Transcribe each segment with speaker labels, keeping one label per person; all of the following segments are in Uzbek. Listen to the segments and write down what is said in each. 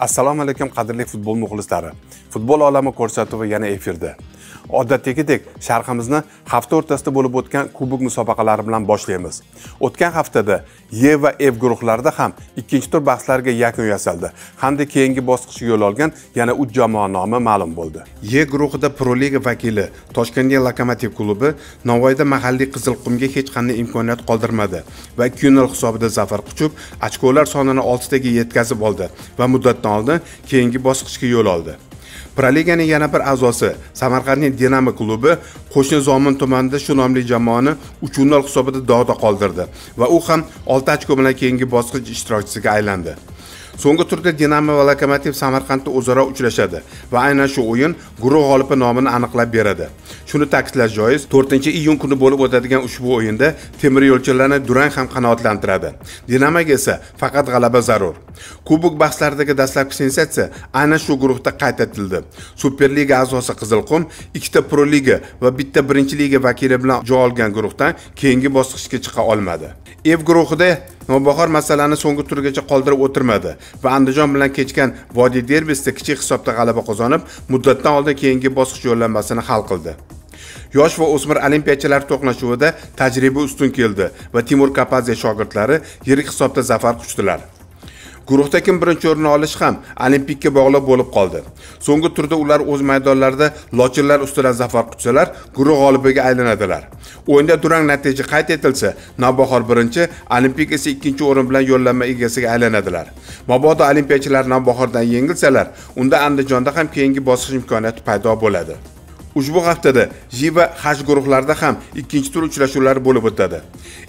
Speaker 1: assalomu alaykum qadrli futbol muxlislari. Futbol olami ko'rsatuvi yana efirda. Odatdagidek sharhimizni hafta o'rtasida bo'lib o'tgan kubok musobaqalari bilan boshlaymiz. O'tgan haftada e va f guruhlarida ham ikkinchi tur bahslariga yakun yasaldi. Hamda keyingi bosqichga yo'l olgan yana uch jamoa nomi ma'lum bo'ldi. E guruhida pro liga vakili toshkentdagi lokomotiv klubi navoiyda mahalliy qizilqumga hech qanday imkoniyat qoldirmadi va ikki nol hisobida zafar quchib ochkolar sonini oltitaga yetkazib oldi va muddatdan oldin keyingi bosqichga yo'l oldi. Proliganing yana bir a'zosi samarqandning dinamo klubi qo'shni zomin tumanida shu nomli jamoani uch nol hisobida dog'da qoldirdi va u ham olti ochko bilan keyingi bosqich ishtirokchisiga aylandi. So'nggi turda dinamo va lokomotiv samarqandda o'zaro uchrashadi va aynan shu o'yin guruh g'olibi nomini aniqlab beradi. Shuni ta'kidlash joiz 4 iyun kuni bo'lib o'tadigan ushbu o'yinda temir yo'lchilarni durang ham qanoatlantiradi. Dinamoga esa faqat g'alaba zarur. Kubok bahslaridagi dastlabki sensatsiya aynan shu guruhda qayd etildi. Superliga a'zosi qizilqum ikkita pro liga va bitta birinchi liga vakili bilan joy olgan guruhdan keyingi bosqichga chiqa olmadi. Ev guruhida navbahor masalani so'nggi turgacha qoldirib o'tirmadi va andijon bilan kechgan vodiy derbisida kichik hisobda g'alaba qozonib muddatdan oldin keyingi bosqich yo'llanmasini hal qildi. Yosh va o'smir olimpiyachilar to'qnashuvida tajriba ustun keldi va timur kapadze shogirdlari yirik hisobda zafar quchdilar. Guruhda kim birinchi o'rinni olishi ham olimpikka bog'liq bo'lib qoldi. So'nggi turda ular o'z maydonlarida lochinlar ustidan zafar quchsalar guruh g'olibiga aylanadilar. O'yinda durang natija qayd etilsa navbahor birinchi olimpik esa ikkinchi o'rin bilan yo'llanma egasiga aylanadilar. Mabodo olimpiyachilar navbahordan yengilsalar unda andijonda ham keyingi bosqich imkoniyati paydo bo'ladi. Ushbu haftada jiva va guruhlarida ham ikkinchi tur uchrashuvlari bo'lib o'tadi.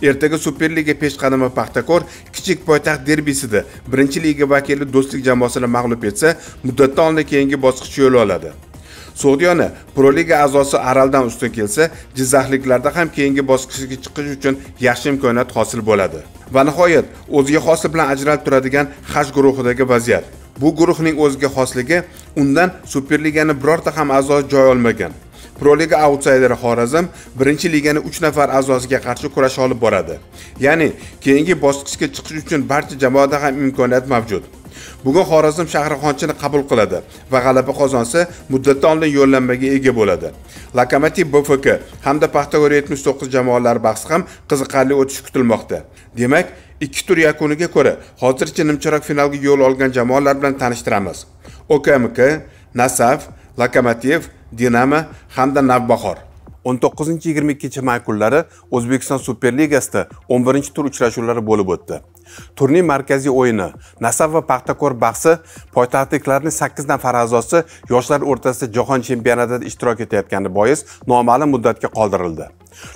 Speaker 1: Ertaga superliga peshqadami paxtakor kichik poytaxt derbisida birinchi liga vakili do'stlik jamoasini mag'lub etsa muddatdan oldin keyingi bosqichga yo'l oladi. Sug'diyona pro liga a'zosi araldan ustun kelsa jizzaxliklarda ham keyingi bosqichga chiqish uchun yaxshi imkoniyat hosil bo'ladi. Va nihoyat o'ziga xosi bilan ajralib turadigan haj guruhidagi vaziyat. Bu guruhning o'ziga xosligi undan superligani birorta ham a'zo joy olmagan. Pro liga autsayderi xorazm birinchi ligani uch nafar a'zosiga qarshi kurash olib boradi. Ya'ni keyingi bosqichga chiqish uchun barcha jamoada ham imkoniyat mavjud. Bugun xorazm shahri xonchini qabul qiladi va g'alaba qozonsa muddatdan oldin yo'llanmaga ega bo'ladi. Lokomotiv bfk hamda paxtakor yetmish to'qqiz jamoalari bahsi ham qiziqarli o'tishi kutilmoqda. Demak ikki tur yakuniga ko'ra hozircha nimchorak finalga yo'l olgan jamoalar bilan tanishtiramiz. Okmk nasaf lokomotiv dinamo hamda navbahor. 19-22 may kunlari O'zbekiston Superligasida 11-tur uchrashuvlari bo'lib o'tdi. Turning markaziy o'yini Nasaf va Paxtakor bahsi poytaxtliklarning 8 nafar a'zosi yoshlar o'rtasida jahon chempionatida ishtirok etayotgani bois noma'lum muddatga qoldirildi.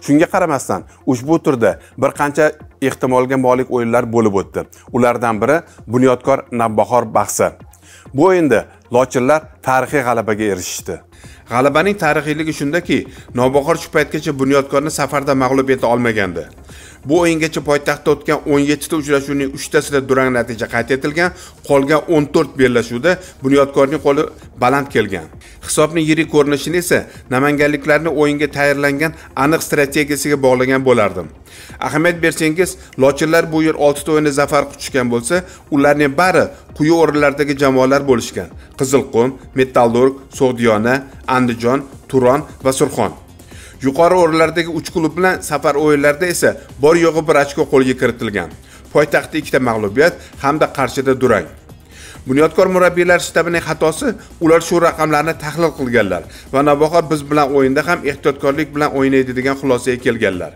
Speaker 1: Shunga qaramasdan, ushbu turda bir qancha ehtimolga molik o'yinlar bo'lib o'tdi. Ulardan biri Bunyodkor Navbahor bahsi. Bu o'yinda lochinlar tarixiy g'alabaga erishishdi. G'alabaning tarixiyligi shundaki, nobahor shu paytgacha Bunyodkorni safarda mag'lub eta olmagandi. Bu o'yingacha poytaxtda o'tgan 17 ta uchrashuvning 3 tasida durang natija qayd etilgan, qolgan 14 bellashuvda Bunyodkorning qo'li baland kelgan. Hisobning yirik ko'rinishini esa namanganliklarni o'yinga tayyorlangan aniq strategiyasiga bog'lagan bo'lardim. Ahamiyat bersangiz, lochinlar bu yil 6 ta o'yinda zafar quchishgan bo'lsa, ularning bari quyi o'rinlardagi jamoalar bo'lishgan. Qizilqum, Metallurg, So'g'diyona, Andijon, Turon va Surxon. Yuqori o'rinlardagi 3 klub bilan safar o'yinlarida esa bor yo'g'i bir ochko qo'lga kiritilgan. Poytaxtda ikkita mag'lubiyat hamda Qarshida durang. Bunyodkor murabbiylar shtabining xatosi ular shu raqamlarni tahlil qilganlar va Navbahor biz bilan o'yinda ham ehtiyotkorlik bilan o'ynaydi degan xulosaga kelganlar.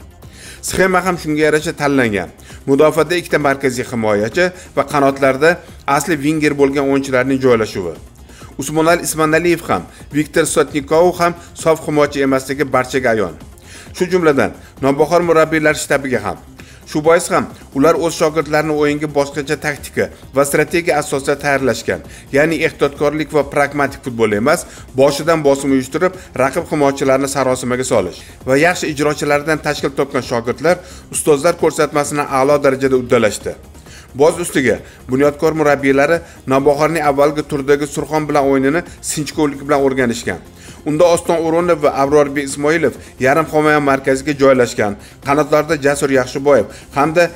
Speaker 1: Sxema ham shunga yarasha tanlangan. Mudofaada ikkita markaziy himoyachi va qanotlarda asli winger bo'lgan o'yinchilarning joylashuvi. Usmonali Ismanaliyev ham, Viktor Sotnikov ham sof himoyachi emasligi barchaga ayon. Shu jumladan Navbahor murabbiylar shtabiga ham. Shu bois ham ular o'z shogirdlarini o'yinga boshqacha taktika va strategiya asosida tayyorlashgan. Ya'ni ehtiyotkorlik va pragmatik futbol emas, boshidan bosim uyushtirib, raqib himoyachilarini sarosimaga solish va yaxshi ijrochilardan tashkil topgan shogirdlar ustozlar ko'rsatmasini a'lo darajada uddalashdi. Boz ustiga Bunyodkor murabbiylari Navbahorning avvalgi turdagi Surxon bilan o'yinini sinchkovlik bilan o'rganishgan. Unda Oston O'ronov va abrorbek Ismoilov yarim himoya markaziga joylashgan. Qanotlarda Jasur Yaxshiboyev hamda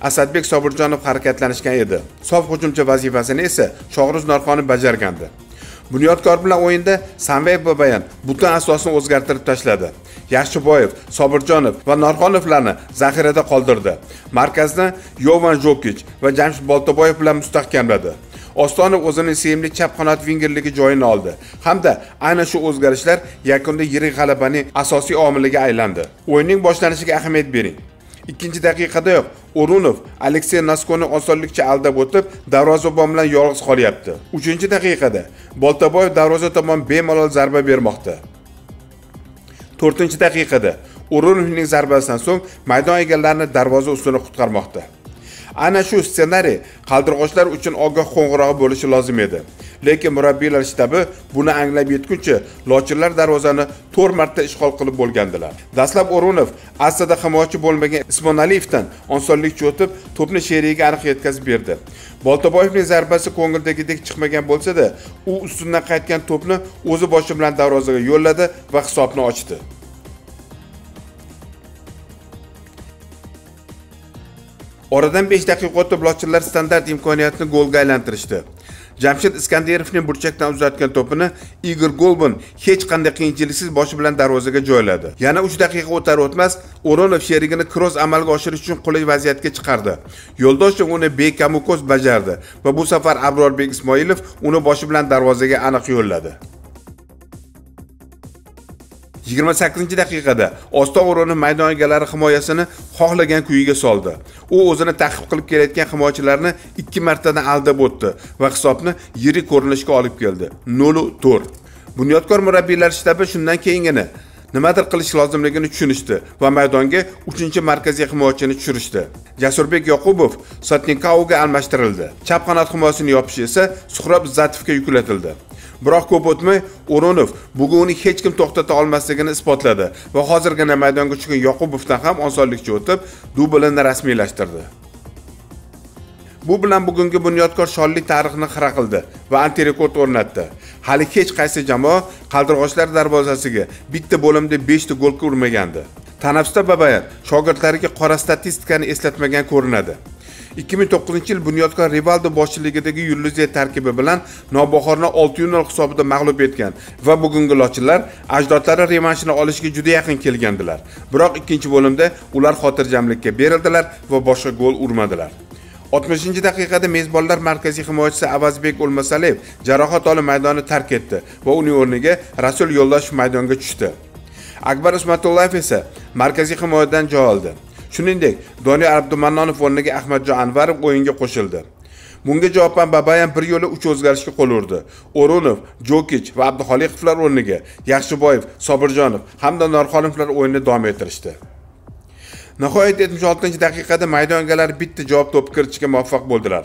Speaker 1: asadbek sobirjonov harakatlanishgan edi sof hujumchi vazifasini esa shohruz norxonov bajargandi bunyodkor bilan o'yinda samvey babayan butun asosni o'zgartirib tashladi. Yaxshiboyev sobirjonov va norxonovlarni zaxirada qoldirdi. Markazni yovan jokich va jamshid boltaboyev bilan mustahkamladi. Ostonov o'zining sevimli chap qanot vingerligi joyini oldi. Hamda aynan shu o'zgarishlar yakunda yirik g'alabaning asosiy omiliga aylandi. O'yinning boshlanishiga ahamiyat bering. Ikkinchi daqiqadayoq o'runov aleksey naskoni osonlikcha aldab o'tib darvozabon bilan yolg'iz qolyapti. Uchinchi daqiqada boltaboyev darvoza tomon bemalol zarba bermoqda. To'rtinchi daqiqada o'runovning zarbasidan so'ng maydon egalarini darvoza ustuni qutqarmoqda. Ana shu ssenariy qaldirg'ochlar uchun ogoh qo'ng'irog'i bo'lishi lozim edi. Lekin murabbiylar shtabi buni anglab yetguncha lochinlar darvozani to'rt marta ishg'ol qilib bo'lgandilar. Dastlab o'runov aslida himoyachi bo'lmagan ismonaliyevdan osonlikcha o'tib to'pni sherigiga aniq yetkazib berdi. Boltaboyevning zarbasi ko'ngildagidek chiqmagan bo'lsa-da u ustundan qaytgan to'pni o'zi boshi bilan darvozaga yo'lladi va hisobni ochdi. Oradan 5 daqiqa o'tib lochinlar standart imkoniyatni golga aylantirishdi. Jamshid iskandarovning burchakdan uzatgan to'pini igor golbin hech qanday qiyinchiliksiz boshi bilan darvozaga joyladi. Yana 3 daqiqa o'tar o'tmas o'ronov sherigini kross amalga oshirish uchun qulay vaziyatga chiqardi. Yo'ldoshev uni bekamukos bajardi va bu safar abrorbek ismoilov uni boshi bilan darvozaga aniq yo'lladi. 28 daqiqada Oston o'rni maydon egalari himoyasini xohlagan kuyiga soldi. U o'zini ta'qib qilib kelayotgan himoyachilarni ikki martadan aldab o'tdi va hisobni yirik ko'rinishga olib keldi. 0-4. Bunyodkor murabbiylar shtabi shundan keyingina nimadir qilish lozimligini tushunishdi va maydonga 3-markaziy himoyachini tushirishdi. Jasurbek Yoqubov Sotninkauga almashtirildi. Chap qanot himoyasini yopishi esa Suhrob Zatovga yuklatildi. Biroq ko'p o'tmay o'runov bugun uni hech kim to'xtata olmasligini isbotladi va hozirgina maydonga tushgan yoqubovdan ham osonlikcha o'tib dublini rasmiylashtirdi. Bu bilan bugungi bunyodkor shonli tarixni xira qildi va antirekord o'rnatdi. Hali hech qaysi jamoa qaldirg'ochlar darvozasiga bitta bo'limda 5 ta gol urmagandi. Tanaffusda babayan shogirdlariga qora statistikani eslatmagan ko'rinadi. 2009 yil bunyodkor rivaldo boshchiligidagi yulduzli tarkibi bilan nobahorni 6-0 hisobida mag'lub etgan va bugungi lochinlar ajdodlari revanshini olishga juda yaqin kelgandilar biroq ikkinchi bo'limda ular xotirjamlikka berildilar va boshqa gol urmadilar 60 daqiqada mezbonlar markaziy himoyachisi Avazbek O'lmasaliyev jarohat olib maydonni tark etdi va uning o'rniga Rasul Yo'ldoshev maydonga tushdi. Akbar Usmatullayev esa markaziy himoyadan joy oldi. Shuningdek doniyor abdumannonov o'rniga ahmadjon anvarov o'yinga qo'shildi. Bunga javoban babayan bir yo'la uch o'zgarishga qo'l urdi. O'runov jokich va abduxoliqovlar o'rniga yaxshiboyev sobirjonov hamda norxonovlar o'yinni davom ettirishdi. Nihoyat 76 daqiqada maydon egalari bitta javob to'pi kiritishga muvaffaq bo'ldilar.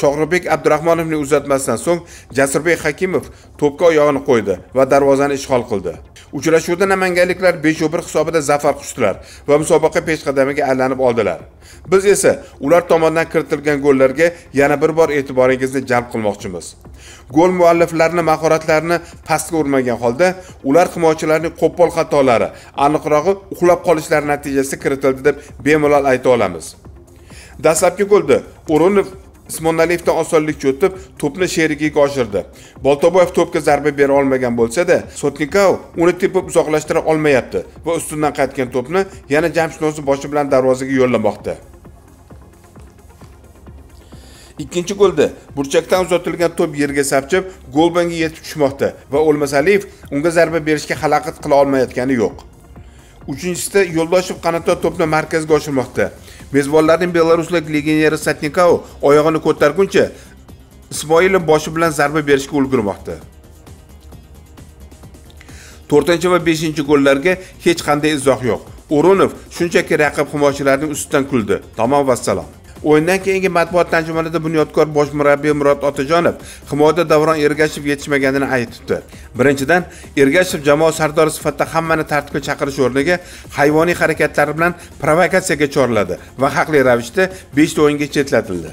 Speaker 1: Shohruxbek abdurahmonovning uzatmasidan so'ng jasurbek hakimov to'pga oyog'ini qo'ydi va darvozani ishg'ol qildi. Uchrashuvda namanganliklar 5-1 hisobida zafar quchdilar va musobaqa peshqadamiga aylanib oldilar. Biz esa ular tomonidan kiritilgan gollarga yana bir bor e'tiboringizni jalb qilmoqchimiz. Gol mualliflarini mahoratlarini pastga urmagan holda ular himoyachilarning qo'pol xatolari aniqrog'i uxlab qolishlari natijasida kiritildi deb bemalol ayta olamiz. Dastlabki golda o'runov ismonaliyevdan osonlikcha o'tib to'pni sherigiga oshirdi. Boltoboyev to'pga zarba bera olmagan bo'lsa-da sotnikov uni tepib uzoqlashtira olmayapti va ustundan qaytgan to'pni yana jamshid boshi bilan darvozaga yo'llamoqda. Ikkinchi golda burchakdan uzatilgan to'p yerga sapchib golbanga yetib tushmoqda va o'lmasaliyev unga zarba berishga xalaqit qila olmayotgani yo'q. Uchinchisida yo'ldoshev qanotdan to'pni markazga oshirmoqda. Mezbonlarning belaruslik legioneri satnikov oyog'ini ko'targuncha ismoilov boshi bilan zarba berishga ulgurmoqda. To'rtinchi va beshinchi gollarga hech qanday izoh yo'q. O'runov shunchaki raqib himoyachilarining ustidan kuldi. Tamom vassalom o'yindan keyingi matbuot anjumanida bunyodkor bosh murabbiy murod otajonov himoyada davron ergashev yetishmaganini aytibdi birinchidan ergashev jamoa sardori sifatida hammani tartibga chaqirish o'rniga hayvoniy harakatlari bilan provokatsiyaga chorladi va haqli ravishda beshta o'yinga chetlatildi.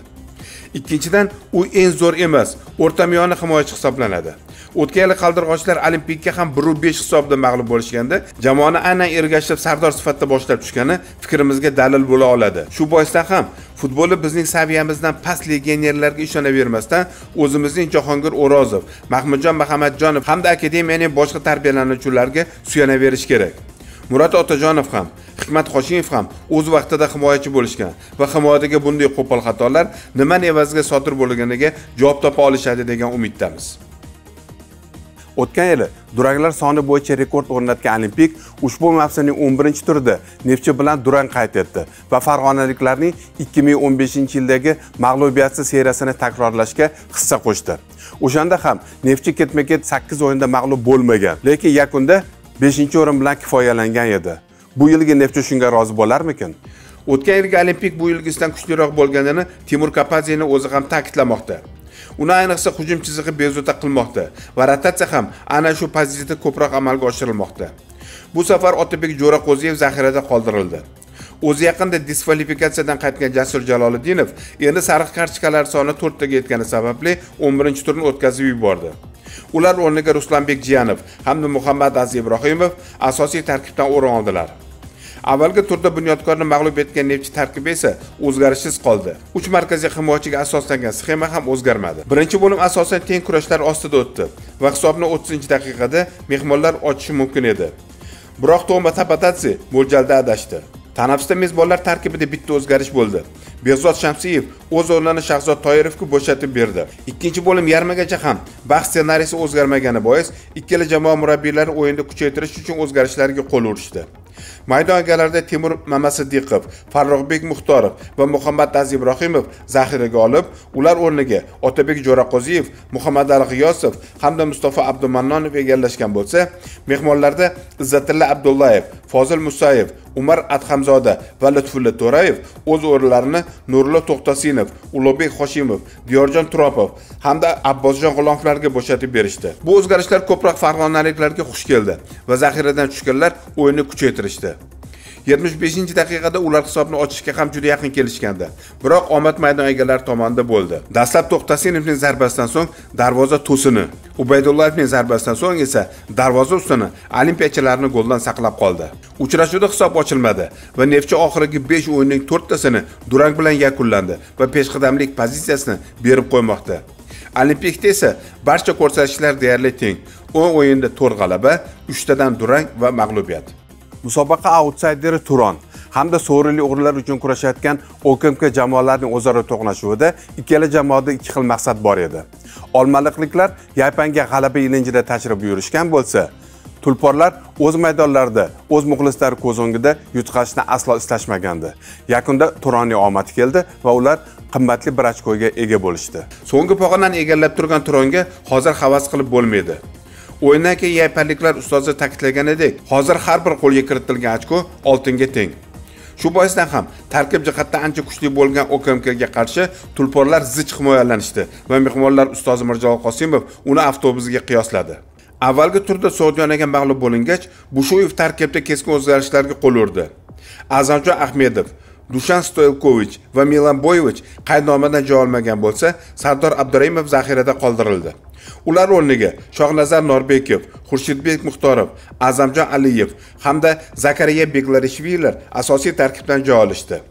Speaker 1: Ikkinchidan u eng zo'r emas o'rtamiyona himoyachi hisoblanadi. O'tgan yili qaldirg'ochlar olimpikka ham bir besh hisobda mag'lub bo'lishganda jamoani aynan ergashev sardor sifatida boshlab tushgani fikrimizga dalil bo'la oladi. Shu boisdan ham futbolda bizning saviyamizdan past legionerlarga ishonavermasdan o'zimizning jahongir o'rozov mahmudjon mahamadjonov hamda akademiyaning boshqa tarbiyalanuvchilariga suyanaverish kerak. Murod otajonov ham hikmat hoshimov ham o'z vaqtida himoyachi bo'lishgan va himoyadagi bunday qo'pol xatolar nima evaziga sodir bo'lganiga javob topa olishadi degan umiddamiz. O'tgan yili duranglar soni bo'yicha rekord o'rnatgan olimpik ushbu mavsumning 11 turida neftchi bilan durang qayd etdi va farg'onaliklarning 2015 yildagi mag'lubiyatsiz seriyasini takrorlashga hissa qo'shdi. O'shanda ham neftchi ketma ket 8 o'yinda mag'lub bo'lmagan lekin yakunda 5 o'rin bilan kifoyalangan edi. Bu yilgi neftchi shunga rozi bo'larmikin? O'tgan yilgi olimpik bu yilgisidan kuchliroq bo'lganini timur kapadzeni o'zi ham ta'kidlamoqda. Uni ayniqsa hujum chizig'i bezovta qilmoqda va rotatsiya ham ana shu pozitsiyada ko'proq amalga oshirilmoqda. Bu safar otabek jo'raqo'ziyev zaxirada qoldirildi. O'zi yaqinda diskvalifikatsiyadan qaytgan jasur jaloliddinov endi sariq kartochkalar soni to'rttaga yetgani sababli 11 turni o'tkazib yubordi. Ular o'rniga ruslanbek jiyanov hamda muhammad aziz ibrohimov asosiy tarkibdan o'rin oldilar. Avvalgi turda bunyodkorni mag'lub etgan neftchi tarkibi esa o'zgarishsiz qoldi. Uch markaziy himoyachiga asoslangan sxema ham o'zgarmadi. Birinchi bo'lim asosan teng kurashlar ostida o'tdi va hisobni 30 daqiqada mehmonlar ochishi mumkin edi. Biroq toma tapatatsi mo'ljalda adashdi. Tanaffusda mezbonlar tarkibida bitta o'zgarish bo'ldi. Behzod shamsiyev o'z o'rnini shahzod toirovga bo'shatib berdi. Ikkinchi bo'lim yarmigacha ham bahs ssenariysi o'zgarmagani bois ikkala jamoa murabbiylari o'yinni kuchaytirish uchun o'zgarishlarga qo'l urishdi. Maydongalarda temur mamasiddiqov farruhbek muxtorov va muhammad aziz ibrohimov zaxiraga olib ular o'rniga otabek jo'raqo'ziyev muhammadali g'iyosov hamda mustafa abdumannonov egallashgan bo'lsa mehmonlarda izzatilla abdullayev fozil musayev umar adhamzoda va lutfulla to'rayev o'z o'rinlarini nurullo to'xtasinov ulug'bek hoshimov diyorjon turopov hamda abbosjon g'ulomovlarga bo'shatib berishdi. Bu o'zgarishlar ko'proq farg'onaliklarga xush keldi va zaxiradan tushganlar o'yinni kuchaytirishdi. 75 daqiqada ular hisobni ochishga ham juda yaqin kelishgandi. Biroq omad maydon egalari tomonidan bo'ldi. Dastlab to'xtasinovning zarbasidan so'ng darvoza to'sini ubaydullayevning zarbasidan so'ng esa darvoza ustuni olimpiyachilarni goldan saqlab qoldi. Uchrashuvda hisob ochilmadi va neftchi oxirgi 5 o'yinning 4 tasini durang bilan yakunlandi va peshqadamlik pozitsiyasini berib qo'ymoqda. Olimpikda esa barcha ko'rsatkichlar deyarli teng. 10 o'yinda 4 g'alaba 3 tadan durang va mag'lubiyat. Musobaqa autsayderi turon hamda sovrinli o'rinlar uchun kurashayotgan okmk jamoalarining o'zaro to'qnashuvida ikkala jamoada ikki xil maqsad bor edi. Olmaliqliklar yapanga g'alaba ilinjida tashrif buyurishgan bo'lsa tulporlar o'z maydonlarida o'z muxlislari ko'z o'ngida yutqazishni aslo istashmagandi. Yakunda turonning omadi keldi va ular qimmatli bir ochkoga ega bo'lishdi. So'nggi pog'onani egallab turgan turonga hozir havas qilib bo'lmaydi. O'yindan keyin ustozi ta'kidlaganidek hozir har bir qo'lga kiritilgan ochko oltinga teng. Shu boisdan ham tarkib jihatdan ancha kuchli bo'lgan okmkga qarshi tulporlar zich himoyalanishdi va mehmonlar ustozi mirjalol qosimov uni avtobusiga qiyosladi. Avvalgi turda sodiyonaga mag'lub bo'lingach bushuyev tarkibda keskin o'zgarishlarga qo'l urdi. A'zamjon ahmedov dushan stoykovich va milan boyevich qaydnomadan joy olmagan bo'lsa sardor abduraimov zaxirada qoldirildi. Ular o'rniga shohnazar norbekov xurshidbek muxtorov azamjon aliyev hamda zakariya beklarishvililar asosiy tarkibdan joy olishdi.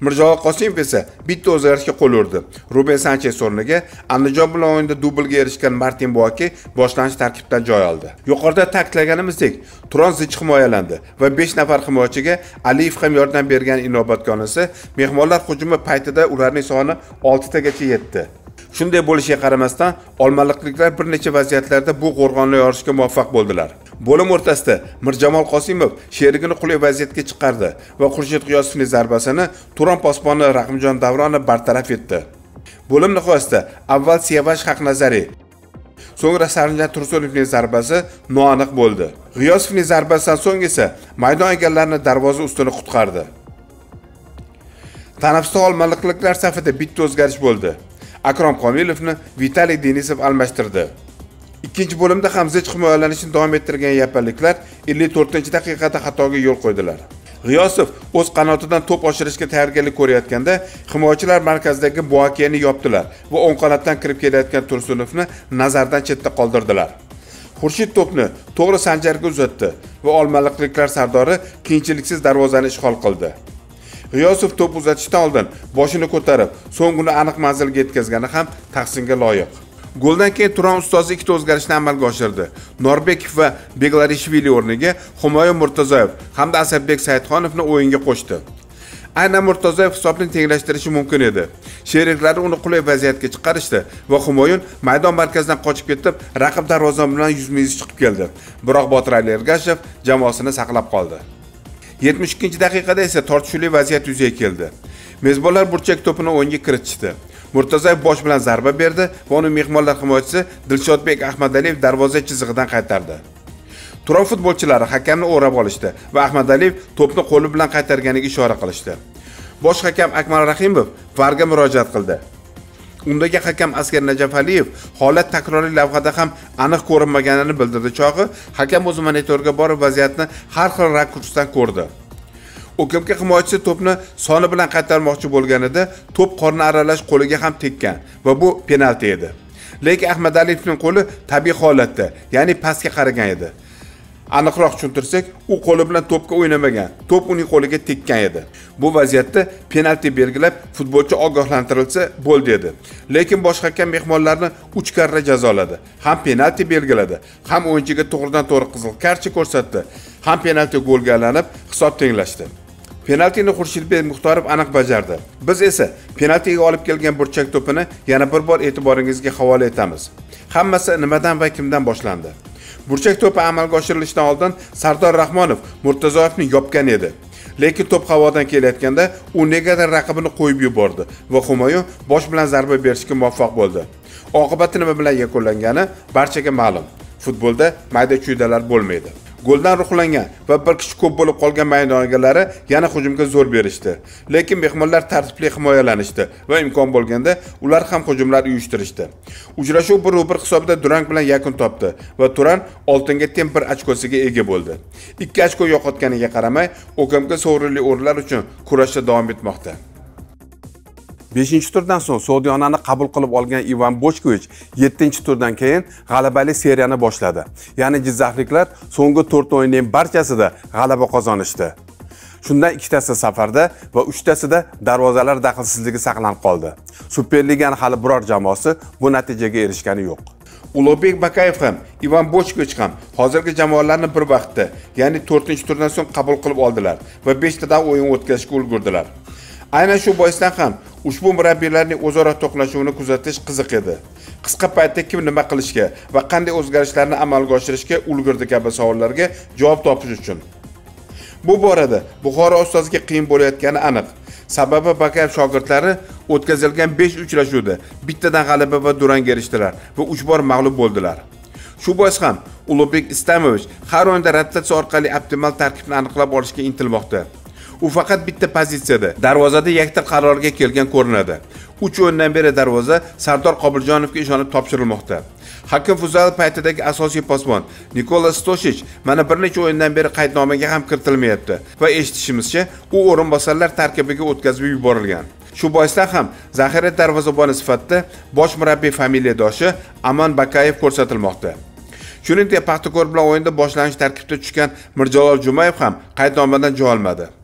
Speaker 1: Mirjalol qosimov esa bitta o'zgarishga qo'l urdi. Ruben sanches o'rniga andijon bilan o'yinda dublga erishgan martin buaki boshlanish tarkibdan joy oldi. Yuqorida ta'kidlaganimizdek turon zich himoyalandi va 5 nafar himoyachiga aliyev ham yordam bergan inobatga olinsa mehmonlar hujumi paytida ularning soni 6 tagacha yetdi. Shunday bo'lishiga qaramasdan olmaliqliklar bir necha vaziyatlarda bu qo'rg'onni yorishga muvaffaq bo'ldilar. Bo'lim o'rtasida mirjamol qosimov sherigini qulay vaziyatga chiqardi va xurshid g'iyosovning zarbasini turon posboni rahimjon davronov bartaraf etdi. Bo'lim nihoyasida avval siyavash haqnazariy so'ngra sarinjon tursunovning zarbasi noaniq bo'ldi. G'iyosovning zarbasidan so'ng esa maydon egalarini darvoza ustuni qutqardi. Tanaffusda olmaliqliklar safida bitta o'zgarish bo'ldi. Akrom komilovni vitaliy denisov almashtirdi. Ikkinchi bo'limda ham zich himoyalanishni davom ettirgan yaponliklar 54 daqiqada xatoga yo'l qo'ydilar. G'iyosov o'z qanotidan to'p oshirishga tayyorgarlik ko'rayotganda himoyachilar markazidagi buakeni yopdilar va o'ng qanotdan kirib kelayotgan tursunovni nazardan chetda qoldirdilar. Xurshid to'pni to'g'ri sanjarga uzatdi va olmaliqliklar sardori qiyinchiliksiz darvozani ishg'ol qildi. G'iyosov to'p uzatishdan oldin boshini ko'tarib so'ng uni aniq manzilga yetkazgani ham tahsinga loyiq. Goldan keyin turon ustozi ikkita o'zgarishni amalga oshirdi. Norbekov va beglarishvili o'rniga humoyo murtazoyev hamda asadbek saidxonovni o'yinga qo'shdi. Aynan murtazoyev hisobni tenglashtirishi mumkin edi. Sheriklari uni qulay vaziyatga chiqarishdi va humoyun maydon markazidan qochib ketib raqib darvozasi bilan yuzma yuz chiqib keldi. Biroq botir ali ergashev jamoasini saqlab qoldi. 72 daqiqada esa tortishuvli vaziyat yuzaga keldi. Mezbonlar burchak to'pini o'yinga kiritishdi. Murtazoyev bosh bilan zarba berdi va uni mehmonlar himoyachisi dilshodbek ahmadaliyev darvoza chizig'idan qaytardi. Turon futbolchilari hakamni o'rab olishdi va ahmadaliyev to'pni qo'li bilan qaytarganiga ishora qilishdi. Bosh hakam akmal rahimov varga murojaat qildi. Undagi hakam askar najafaliyev holat takroriy lavhada ham aniq ko'rinmaganini bildirdi. Chog'i hakam o'zi monitorga borib vaziyatni har xil rakursdan ko'rdi. O'kmk himoyachisi to'pni soni bilan qaytarmoqchi bo'lganida to'p qorni aralash qo'liga ham tekkan va bu penalti edi. Lekin ahmadaliyevning qo'li tabiiy holatda ya'ni pastga qaragan edi. Aniqroq tushuntirsak u qo'li bilan to'pga o'ynamagan. To'p uning qo'liga tekkan edi. Bu vaziyatda penalti belgilab futbolchi ogohlantirilsa bo'ldi edi. Lekin bosh hakam mehmonlarni uch karra jazoladi ham penalti belgiladi ham o'yinchiga to'g'ridan to'g'ri qizil karcha ko'rsatdi ham penalti golga aylanib hisob tenglashdi. Penaltini xurshidbek muxtorov aniq bajardi. Biz esa penaltiga olib kelgan burchak to'pini yana bir bor e'tiboringizga havola etamiz. Hammasi nimadan va kimdan boshlandi? Burchak to'pi amalga oshirilishidan oldin sardor rahmonov murtazoyevni yopgan edi. Lekin to'p havodan kelayotganda u negadir raqibini qo'yib yubordi va humayun bosh bilan zarba berishga muvaffaq bo'ldi. Oqibati nima bilan yakunlangani barchaga ma'lum. Futbolda mayda chuydalar bo'lmaydi. Goldan ruhlangan va bir kishi ko'p bo'lib qolgan maydon egalari yana hujumga zo'r berishdi. Lekin mehmonlar tartibli himoyalanishdi va imkon bo'lganda ular ham hujumlar uyushtirishdi. Uchrashuv bir bir hisobida durang bilan yakun topdi va turan oltinga teng bir ochkosiga ega bo'ldi. Ikki ochko yo'qotganiga qaramay o'kamga sovrinli o'rinlar uchun kurashda davom etmoqda. Beshinchi turdan so'ng Sodionani qabul qilib olgan Ivan Bochkovich yettinchi turdan keyin g'alabali seriyani boshladi. Ya'ni jizzaxliklar so'nggi 4 o'yinning barchasida g'alaba qozonishdi. Shundan ikkitasi safarda va uchtasida darvozalar daxlsizligi saqlanib qoldi. Superligani hali biror jamoasi bu natijaga erishgani yo'q. ulug'bek bakayev ham ivan bochkovich ham hozirgi jamoalarni bir vaqtda ya'ni 4 turdan so'ng qabul qilib oldilar va 5 tadan o'yin o'tkazishga ulgurdilar aynan shu boisdan ham ushbu murabbiylarning o'zaro to'qnashuvini kuzatish qiziq edi. Qisqa paytda kim nima qilishga va qanday o'zgarishlarni amalga oshirishga ulgurdi kabi savollarga javob topish uchun. Bu borada buxoro ustoziga qiyin bo'layotgani aniq. Sababi bakayev shogirdlari o'tkazilgan 5 uchrashuvda bittadan g'alaba va durang erishdilar va 3 bor mag'lub bo'ldilar. Shu bois ham ulug'bek istamovich har o'yinda rotatsiya orqali optimal tarkibni aniqlab olishga intilmoqda. U faqat bitta pozitsiyada. Darvozada yakta qarorga kelgan ko'rinadi. Uch o'yindan beri darvoza sardor qobiljonovga ishonib topshirilmoqda. Hakim fuzal paytidagi asosiy posbon nikola stoshich mana bir necha o'yindan beri qaydnomaga ham kiritilmayapti va eshitishimizcha u o'rinbosarlar tarkibiga o'tkazib yuborilgan. Shu boisdan ham zaxira darvozaboni sifatida bosh murabbiy familiyadoshi aman bakayev ko'rsatilmoqda. Shuningdek paxtakor bilan o'yinda boshlanish tarkibda tushgan mirjalol jumayev ham qaydnomadan joy olmadi.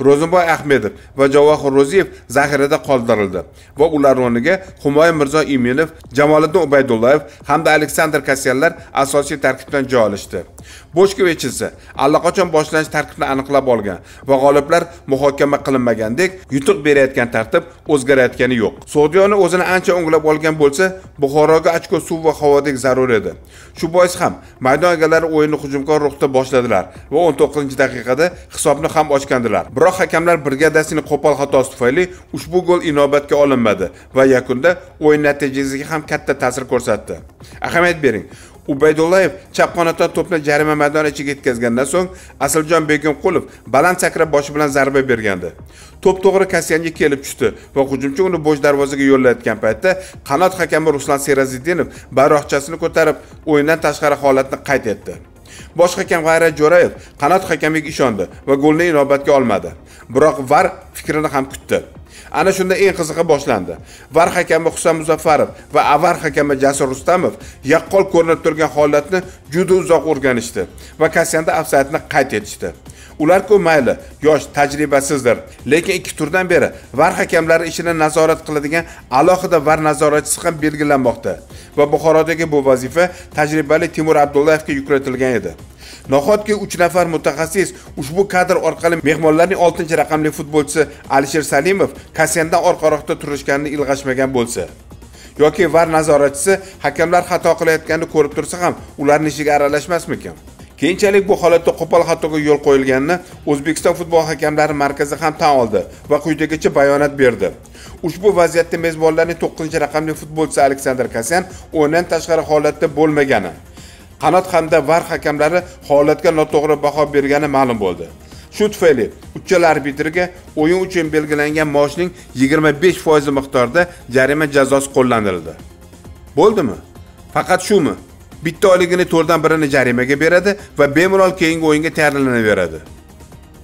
Speaker 1: ro'zimboy ahmedov va javohir ro'ziyev zaxirada qoldirildi va ular o'rniga humoyun mirzo iminov jamoliddin ubaydullayev hamda aleksandr kasyanlar asosiy tarkibdan joy olishdi. Bochkovich esa allaqachon boshlanish tarkibni aniqlab olgan va g'oliblar muhokama qilinmagandek yutuq berayotgan tartib o'zgarayotgani yo'q. Sug'diyoni o'zini ancha o'nglab olgan bo'lsa buxoroga ochko suv va havodek zarur edi. Shu bois ham maydon egalari o'yinni hujumkor ruhda boshladilar va 19 daqiqada hisobni ham ochgandilar. Biroq biroq hakamlar brigadasining qo'pol xatosi tufayli ushbu gol inobatga olinmadi va yakunda o'yin natijasiga ham katta ta'sir ko'rsatdi. Ahamiyat bering ubaydullayev chap qanotdan to'pni jarima maydoni ichiga yetkazgandan so'ng asiljon begimqulov baland sakrab boshi bilan zarba bergandi. To'p to'g'ri kasyanga kelib tushdi va hujumchi uni bo'sh darvozaga yo'llayotgan paytda qanot hakami ruslan seraziddinov bayroqchasini ko'tarib o'yindan tashqari holatni qayd etdi. Bosh hakam g'ayrat jo'rayev qanot hakamiga ishondi va golni inobatga olmadi. Biroq var fikrini ham kutdi. Ana shunda eng qizig'i boshlandi. Var hakami husan muzaffarov va avar hakami jasur rustamov yaqqol ko'rinib turgan holatni juda uzoq o'rganishdi va kasyanda ofsaydni qayd etishdi. Ular-ku mayli yosh tajribasizdir. Lekin ikki turdan beri var hakamlari ishini nazorat qiladigan alohida var nazoratchisi ham belgilanmoqda. Va buxorodagi bu vazifa tajribali timur abdullayevga yuklatilgan edi. Nahotki uch nafar mutaxassis ushbu kadr orqali mehmonlarning oltinchi raqamli futbolchisi alisher salimov kasyandan orqaroqda turishganini ilg'ashmagan bo'lsa? Yoki var nazoratchisi hakamlar xato qilayotganini ko'rib tursa ham ularning ishiga aralashmasmikan? Keyinchalik bu holatda qo'pol xatoga yo'l qo'yilganini o'zbekiston futbol hakamlari markazi ham tan oldi va quyidagicha bayonot berdi. Ushbu vaziyatda mezbonlarning to'qqizinchi raqamli futbolchisi aleksandr kasyan o'yindan tashqari holatda bo'lmagani qanot hamda var hakamlari holatga noto'g'ri baho bergani ma'lum bo'ldi. Shu tufayli uchala arbitrga o'yin uchun belgilangan maoshning 25 foizi miqdorida jarima jazosi qo'llanildi. Bo'ldimi? Faqat shumi? Bitta oyligini to'rtdan birini jarimaga beradi va bemalol keyingi o'yinga tayyorlanaveradi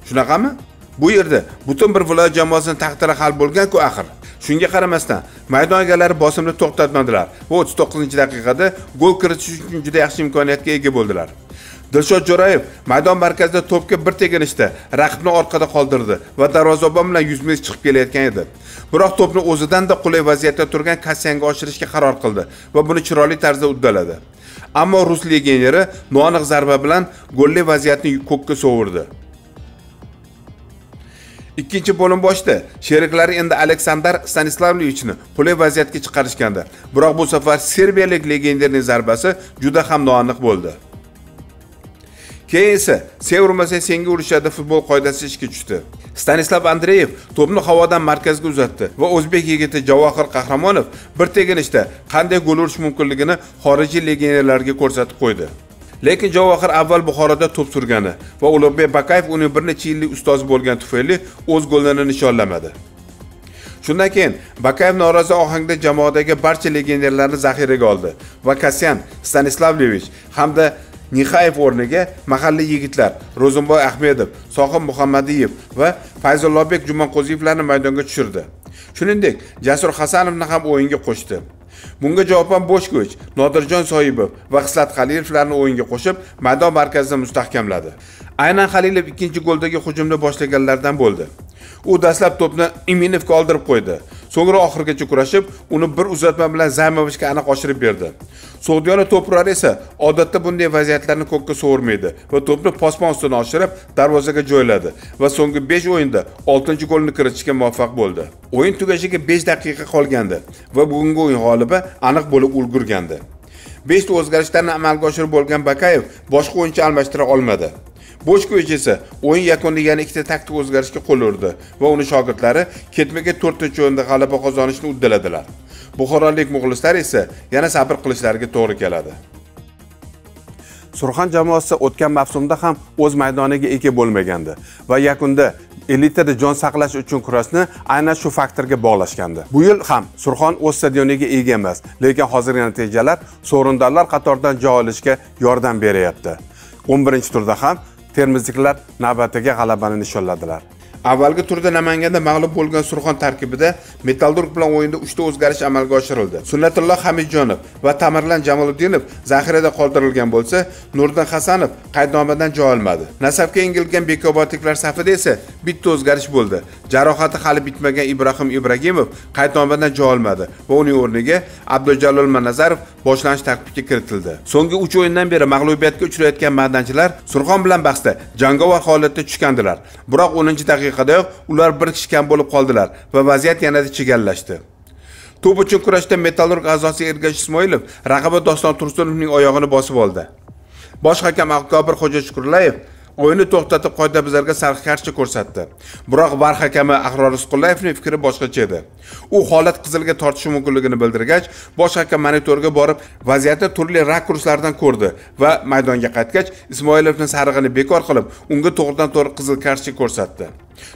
Speaker 1: shunaqami? Bu yerda butun bir viloyat jamoasini taqdiri hal bo'lgan-ku axir. Shunga qaramasdan maydon egalari bosimni to'xtatmadilar va 39 daqiqada gol kiritish uchun juda yaxshi imkoniyatga ega bo'ldilar. Dilshod jo'rayev maydon markazida to'pga bir teginishda raqibni orqada qoldirdi va darvozabon bilan yuzma yuz chiqib kelayotgan edi. Biroq to'pni o'zidanda qulay vaziyatda turgan kassiyanga oshirishga qaror qildi va buni chiroyli tarzda uddaladi. Ammo rus legioneri noaniq zarba bilan golli vaziyatni ko'kka sovurdi. Ikkinchi bo'lim boshida sheriklari endi aleksandr stanislavlevichni qulay vaziyatga chiqarishgandi. Biroq bu safar serbiyalik legionerning zarbasi juda ham noaniq bo'ldi. Keyin esa sen urmasang senga urishadi futbol qoidasi ishga tushdi. Stanislav andreyev to'pni havodan markazga uzatdi va o'zbek yigiti javohir qahramonov bir teginishda qanday gol urish mumkinligini xorijiy legionerlarga ko'rsatib qo'ydi. Lekin javohir avval buxoroda to'p surgani va ulug'bek bakayev uning bir necha yillik ustozi bo'lgani tufayli o'z golini nishonlamadi. Shundan keyin bakayev norozi ohangda jamoadagi barcha legionerlarni zaxiraga oldi va kasyan stanislavlevich hamda nixayev o'rniga mahalliy yigitlar ro'zimboy ahmedov sohib muhammadiyev va fayzullobek jumanqo'ziyevlarni maydonga tushirdi. Shuningdek jasur hasanovni ham o'yinga qo'shdi. Bunga javoban boshkovich nodirjon soyibov va xislat xalilovlarni o'yinga qo'shib maydon markazini mustahkamladi. Aynan halilov ikkinchi goldagi hujumni boshlaganlardan bo'ldi. U dastlab to'pni iminovga oldirib qo'ydi. So'ngra oxirigacha kurashib uni bir uzatma bilan zaymovichga aniq oshirib berdi. Sug'diyona to'purari esa odatda bunday vaziyatlarni ko'kka sovurmaydi va to'pni posmon ustidan oshirib darvozaga joyladi va so'nggi 5 o'yinda 6 golni kiritishga muvaffaq bo'ldi. O'yin tugashiga 5 daqiqa qolgandi va bugungi o'yin g'olibi aniq bo'lib ulgurgandi. 5 ta o'zgarishlarni amalga oshirib bo'lgan bakayev boshqa o'yinchi almashtira olmadi. Bochkovich esa o'yin yakunida yana ikkita taktik o'zgarishga qo'l urdi va uni shogirdlari ketma-ket to'rtinchi o'yinda g'alaba qozonishni uddaladilar. Buxorolik muxlislar esa yana sabr qilishlariga to'g'ri keladi. Surxon jamoasi o'tgan mavsumda ham o'z maydoniga ega bo'lmagandi va yakunda elitada jon saqlash uchun kurashni aynan shu faktorga bog'lashgandi. Bu yil ham surxon o'z stadioniga ega emas lekin hozirgi natijalar sovrindorlar qatoridan joy olishga yordam beryapti. 11 turda ham termizliklar navbatdagi g'alabani nishonladilar. Avvalgi turda namanganda mag'lub bo'lgan surxon tarkibida metallurg bilan o'yinda uchta o'zgarish amalga oshirildi. Sunnatulloh hamidjonov va tamirlan jamoliddinov zaxirada qoldirilgan bo'lsa nuriddin hasanov qaydnomadan joy olmadi. Nasabga engilgan bekobodliklar safida esa bitta o'zgarish bo'ldi. Jarohati hali bitmagan ibrohim ibragimov qaydnomadan joy olmadi va uning o'rniga abdujalol manazarov boshlanish tarkibga kiritildi. So'nggi uch o'yindan beri mag'lubiyatga uchrayotgan maydonchilar surxon bilan bahsda jangovar holatda tushgandilar. Biroq 10 daqiqa daqiqadayoq ular bir kishi kam bo'lib qoldilar va vaziyat yanada chigallashdi. To'p uchun kurashda metallurg a'zosi ergash ismoilov raqibi doston tursunovning oyog'ini bosib oldi. Bosh hakam akobir xo'jashukurlayev o'yinni to'xtatib qoidabuzarga sariq ko'rsatdi. Biroq var hakami ahror rizqullayevning fikri boshqacha edi. U holat qizilga tortishi mumkinligini bildirgach bosh hakam monitorga borib vaziyatni turli rakurslardan ko'rdi va maydonga qaytgach ismoilovni sarig'ini bekor qilib unga to'g'ridan to'g'ri qizil kartochka ko'rsatdi.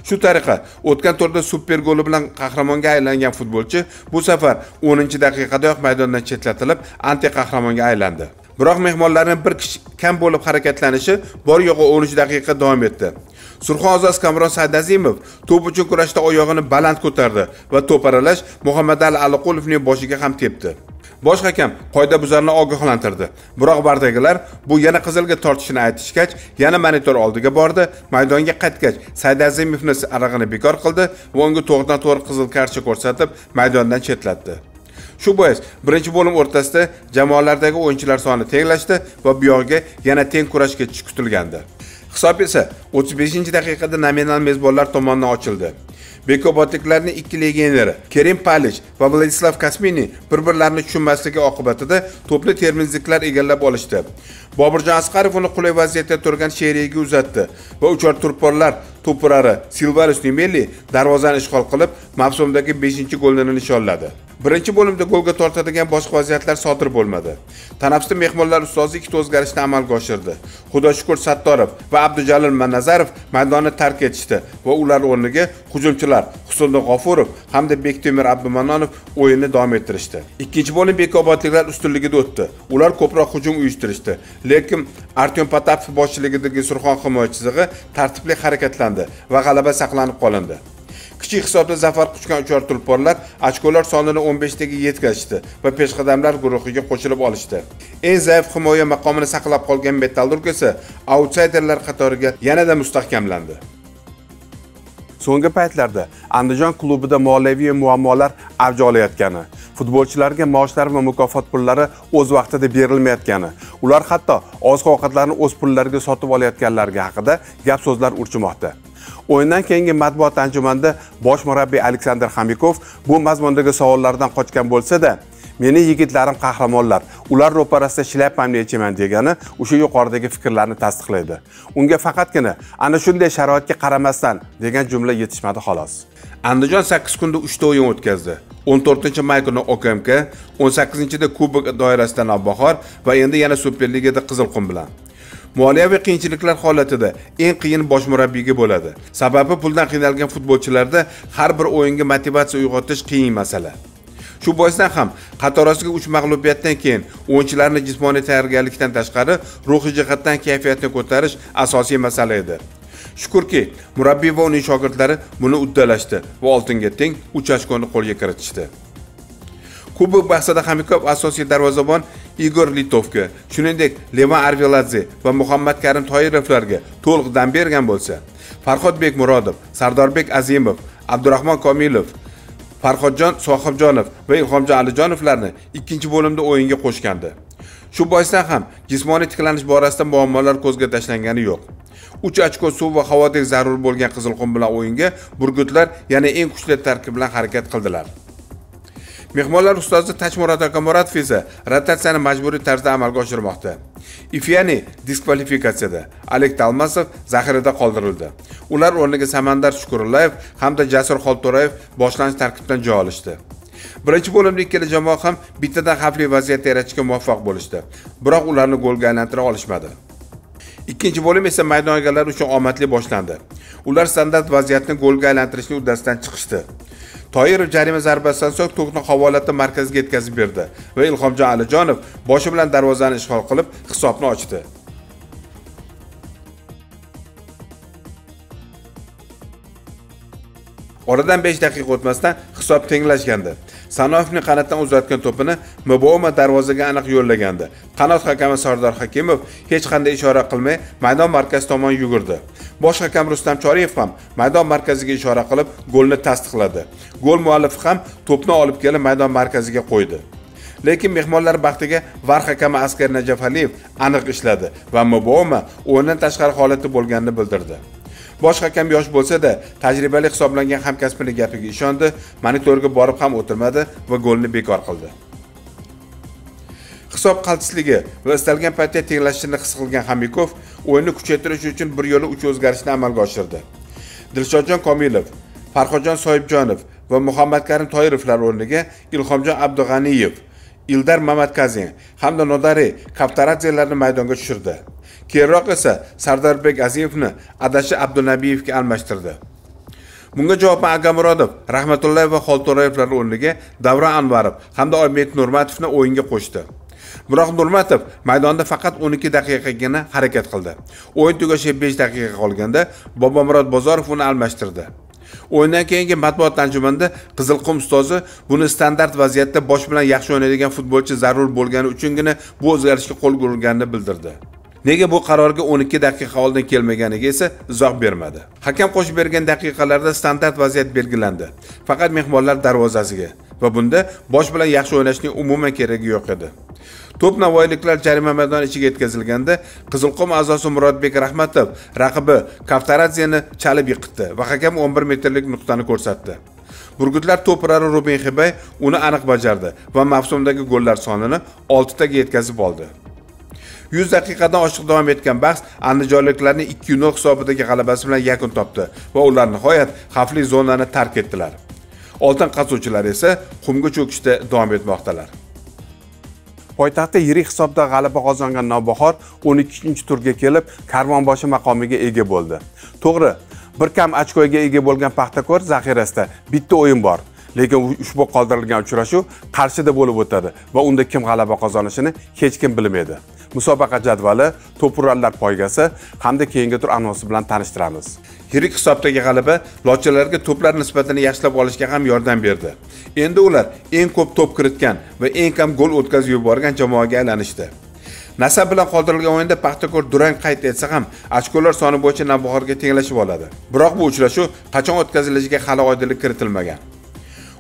Speaker 1: Shu tariqa o'tgan turda super goli bilan qahramonga aylangan futbolchi bu safar 10 daqiqadayoq maydondan chetlatilib anti qahramonga aylandi. Biroq mehmonlarning bir kishi kam bo'lib harakatlanishi bor yo'g'i 13 daqiqa davom etdi. Surxon azoz kamron saidazimov to'p uchun kurashda oyog'ini baland ko'tardi va to'p aralash muhammadali aliqulovning boshiga ham tepdi. Bosh hakam qoidabuzarni ogohlantirdi. Biroq bardagilar bu yana qizilga tortishini aytishgach yana monitor oldiga bordi maydonga qaytgach saidazimovni arig'ini bekor qildi va unga to'g'ridan to'g'ri qizil karcha ko'rsatib maydondan chetlatdi. Shu bois birinchi bo'lim o'rtasida jamoalardagi o'yinchilar soni tenglashdi va bu yog'iga yana teng kurash ketishi kutilgandi. Hisob esa 35 daqiqada nominal mezbonlar tomonidan ochildi. Bekobodliklarning ikki legioneri kerim palich va vladislav kasmini bir birlarini tushunmasligi oqibatida to'pni termizliklar egallab olishdi. Boburjon asqarov uni qulay vaziyatda turgan sherigiga uzatdi va uchar turporlar to'purari silvarus nimelli darvozani ishg'ol qilib mavsumdagi 5 golini nishonladi. Birinchi bo'limda golga tortadigan boshqa vaziyatlar sodir bo'lmadi. Tanaffusda mehmonlar ustozi ikkita o'zgarishni amalga oshirdi. Xudoshukur sattorov va abdujalil manazarov maydonni tark etishdi va ular o'rniga hujumchilar husniddin g'ofurov hamda bektemir abdumanonov o'yinni davom ettirishdi. Ikkinchi bo'lim bekobodliklar ustunligida o'tdi. Ular ko'proq hujum uyushtirishdi. Lekin artyom potapov boshchiligidagi surxon himoya chizig'i tartibli harakatlandi va g'alaba saqlanib qolindi. Kichik hisobda zafar quchgan uchar tulporlar ochkolar sonini 15 taga yetkazishdi va peshqadamlar guruhiga qo'shilib olishdi. Eng zaif himoya maqomini saqlab qolgan metallurg esa autsayderlar qatoriga yanada mustahkamlandi. So'nggi paytlarda andijon klubida moliyaviy muammolar avj olayotgani futbolchilarga maoshlar va mukofot pullari o'z vaqtida berilmayotgani ular hatto oziq ovqatlarni o'z pullariga sotib olayotganlari haqida gap so'zlar urchimoqda. O'yindan keyingi matbuot anjumanida bosh murabbiy aleksandr xomikov bu mazmundagi savollardan qochgan bo'lsa-da, meni yigitlarim qahramonlar ular ro'parasida shlyapamni yechaman degani o'sha yuqoridagi fikrlarni tasdiqlaydi. Unga faqatgina ana shunday sharoitga qaramasdan degan jumla yetishmadi xolos. Andijon 8 kunda 3 ta o'yin o'tkazdi. 14 may kuni okmk 18-da kubok doirasida navbahor va endi yana superligada qizilqum bilan. Moliyaviy qiyinchiliklar holatida eng qiyin bosh murabbiyga bo'ladi. Sababi puldan qiynalgan futbolchilarda har bir o'yinga motivatsiya uyg'otish qiyin masala. Shu boisdan ham qatorasiga uch mag'lubiyatdan keyin o'yinchilarni jismoniy tayyorgarlikdan tashqari ruhiy jihatdan kayfiyatni ko'tarish asosiy masala edi. Shukurki murabbiy va uning shogirdlari buni uddalashdi va oltinga teng uch ochkoni qo'lga kiritishdi. Kubok bahsida ko'p asosiy darvozabon igor litovga. Shuningdek levan arveladze va muhammad karim toyirovlarga to'liq dam bergan bo'lsa farhodbek murodov sardorbek azimov abdurahmon komilov farhodjon sohibjonov va ilhomjon alijonovlarni ikkinchi bo'limda o'yinga qo'shgandi. Shu boisdan ham jismoniy tiklanish borasida muammolar ko'zga tashlangani yo'q. Uch ochko suv va havodek zarur bo'lgan qizilqum bilan o'yinga burgutlar yana eng kuchli tarkib bilan harakat qildilar. Mehmonlar ustozi tajmurod akamuratov esa rotatsiyani majburiy tarzda amalga oshirmoqda. Ifyani diskvalifikatsiyada alek talmasov zaxirada qoldirildi. Ular o'rniga samandar shukurullayev hamda jasur xolto'rayev boshlanish tarkibdan joy olishdi. Birinchi bo'limda ikkala jamoa ham bittadan xavfli vaziyat yaratishga muvaffaq bo'lishdi biroq ularni golga aylantira olishmadi. Ikkinchi bo'lim esa maydon egalari uchun omadli boshlandi. Ular standart vaziyatni golga aylantirishning uddasidan chiqishdi. Toirov jarima zarbasidan so'ng to'pni havolatda markazga yetkazib berdi va ilhomjon alijonov boshi bilan darvozani ishg'ol qilib hisobni ochdi. Oradan 5 daqiqa o'tmasdan hisob tenglashgandi. Sanoyevning qanotdan uzatgan to'pini mboma darvozaga aniq yo'llagandi. Qanot hakami sardor hakimov hech qanday ishora qilmay maydon markazi tomon yugurdi. Bosh hakam rustam choriyev ham maydon markaziga ishora qilib golni tasdiqladi. Gol muallifi ham to'pni olib kelib maydon markaziga qo'ydi. Lekin mehmonlar baxtiga var hakami askar najafaliyev aniq ishladi va mboma o'yindan tashqari holatda bo'lganini bildirdi. Bosh hakam yosh bo'lsa-da, tajribali hisoblangan hamkasbining gapiga ishondi, monitorga borib ham o'tirmadi va golni bekor qildi. Hisob qaltisligi va istalgan paytda tenglashishini his qilgan Hamikov o'yinni kuchaytirish uchun bir yo'li uch o'zgarishni amalga oshirdi. Dilshodjon Komilov, Farhodjon Soyibjonov va muhammadkarim Toyirovlar o'rniga Ilhomjon Abdug'aniyev ildar mamatkazin hamda nodari kaptaradzelarni maydonga tushirdi. Keyinroq esa sardarbek aziyevni adashi abdunabiyevga almashtirdi. Bunga javoban agamurodov rahmatullayev va xolto'rayevlar o'rniga davron anvarov hamda oybek nurmatovni o'yinga qo'shdi. Biroq nurmatov maydonda faqat 12 daqiqagina harakat qildi. O'yin tugashiga 5 daqiqa qolganda bobomurod bozorov uni almashtirdi. O'yindan keyingi matbuot anjumanida qizilqum ustozi buni standart vaziyatda bosh bilan yaxshi o'ynaydigan futbolchi zarur bo'lgani uchungina bu o'zgarishga qo'l urilganini bildirdi. Nega bu qarorga 12 daqiqa oldin kelmaganiga esa izoh bermadi. Hakam qo'shib bergan daqiqalarda standart vaziyat belgilandi faqat mehmonlar darvozasiga va bunda bosh bilan yaxshi o'ynashning umuman keragi yo'q edi. To'p navoiyliklar jarima maydoni ichiga yetkazilganda qizilqum a'zosi murodbek rahmatov raqibi kaftaradzeni chalib yiqitdi va hakam 11 metrlik nuqtani ko'rsatdi. Burgutlar to'pirari ruben xibay uni aniq bajardi va mavsumdagi gollar sonini 6 taga yetkazib oldi. 100 daqiqadan oshiq davom etgan bahs andijonliklarning 2-0 hisobidagi g'alabasi bilan yakun topdi va ular nihoyat xavfli zonani tark etdilar. Oltin qazuvchilar esa qumga cho'kishda davom etmoqdalar. Poytaxtda yirik hisobda g'alaba qozongan navbahor 12 turga kelib karvonboshi maqomiga ega bo'ldi. To'g'ri bir kam ochkoga ega bo'lgan paxtakor zaxirasida bitta o'yin bor lekin ushbu qoldirilgan uchrashuv qarshida bo'lib o'tadi va unda kim g'alaba qozonishini hech kim bilmaydi. Musobaqa jadvali to'purallar poygasi hamda keyingi tur anonsi bilan tanishtiramiz. Yirik hisobdagi g'alaba lochinlarga to'plar nisbatini yaxshilab olishga ham yordam berdi. Endi ular eng ko'p to'p kiritgan va eng kam gol o'tkazib yuborgan jamoaga aylanishdi. Nasab bilan qoldirilgan o'yinda paxtakor durang qayd etsa ham ochkolar soni bo'yicha navbahorga tenglashib oladi. Biroq bu uchrashuv qachon o'tkazilishiga hali oydinlik kiritilmagan.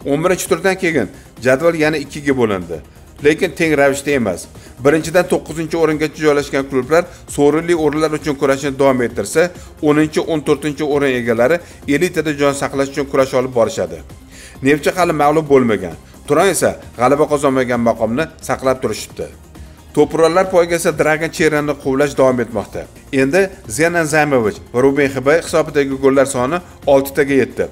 Speaker 1: 11 turdan keyin jadval yana ikkiga bo'lindi. Lekin teng ravishda emas. Birinchidan to'qqizinchi o'ringacha joylashgan klublar sovrinli o'rinlar uchun kurashni davom ettirsa o'ninchi o'n to'rtinchi o'rin egalari elitada jon saqlash uchun kurash olib borishadi. Neftchi hali mag'lub bo'lmagan. Turan esa g'alaba qozonmagan maqomni saqlab turishibdi. To'purarlar poygasi dragon cherenni quvlash davom etmoqda. Endi zenan zaymovich va ruben xibay hisobidagi gollar soni oltitaga yetdi.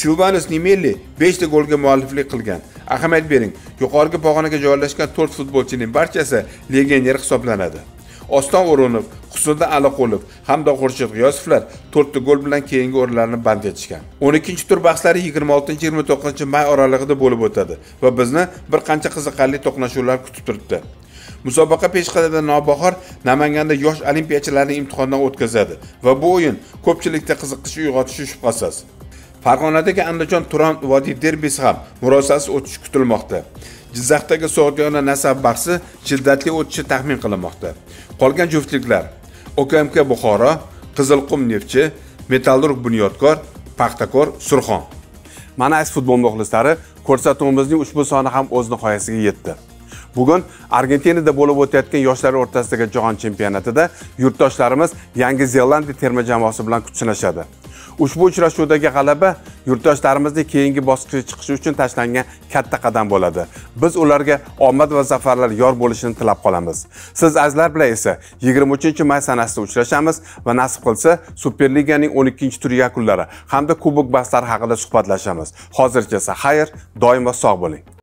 Speaker 1: Silvanus nimelli 5 ta golga mualliflik qilgan. Ahamiyat bering yuqorgi pog'onaga joylashgan 4 futbolchining barchasi legioner hisoblanadi. Oston o'runov husniddin aliqulov hamda xurshid g'iyosovlar to'rtta gol bilan keyingi o'rinlarni band etishgan. 12 tur bahslari 26-29 may oralig'ida bo'lib o'tadi va bizni bir qancha qiziqarli to'qnashuvlar kutib turibdi. Musobaqa peshqadamda nobahor namanganda yosh olimpiyachilarni imtihondan o'tkazadi va bu o'yin ko'pchilikda qiziqish uyg'otishi shubhasiz farg'onadagi andijon turon vodiy derbisi ham murosasiz o'tishi kutilmoqda. Jizzaxdagi sog'diyona nasab bahsi shiddatli o'tishi taxmin qilinmoqda qolgan juftliklar okmk buxoro qizilqum neftchi metallurg bunyodkor paxtakor surxon. Mana aziz futbol muxlislari ko'rsatuvimizning ushbu soni ham o'z nihoyasiga yetdi. Bugun argentinada bo'lib o'tayotgan yoshlar o'rtasidagi jahon chempionatida yurtdoshlarimiz yangi zelandiya terma jamoasi bilan kuch sinashadi ushbu uchrashuvdagi g'alaba yurtdoshlarimizning keyingi bosqichga chiqishi uchun tashlangan katta qadam bo'ladi. Biz ularga omad va zafarlar yor bo'lishini tilab qolamiz. Siz azizlar bilan esa 23 may sanasida uchrashamiz va nasib qilsa superliganing 12 turi yakunlari hamda kubok bahslari haqida suhbatlashamiz. Hozircha esa xayr doimo sog' bo'ling.